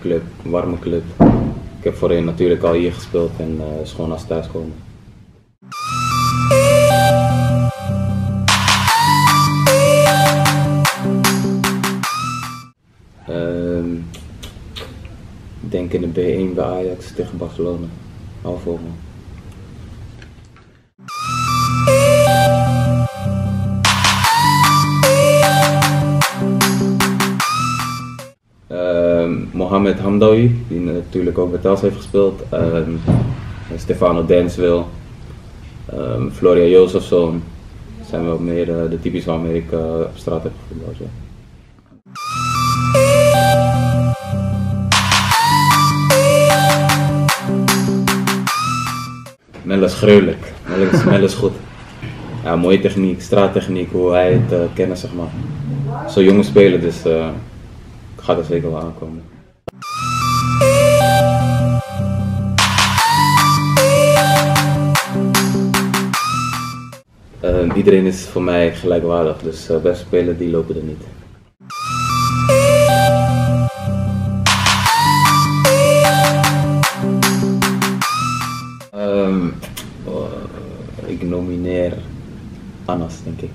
club, warme club. Ik heb voorheen natuurlijk al hier gespeeld en uh, is gewoon als thuiskomen. Ehm, ik denk in de B1 bij Ajax tegen Barcelona. Hou voor Mohamed Hamdawi, die natuurlijk ook bij Tels heeft gespeeld. Ehm, Stefano Denswil. Um, Floria Jozefson. zijn wel meer uh, de typisch waarmee ik uh, op straat heb gevoetbald. Ja. Melle is gruwelijk. Melle is, Melle is goed. Ja, mooie techniek, straattechniek, hoe hij het uh, kennen zeg maar. Zo jonge spelen, dus uh, gaat er zeker wel aankomen. Iedereen is voor mij gelijkwaardig, dus uh, beste spelers die lopen er niet. Um, oh, ik nomineer Anas, denk ik.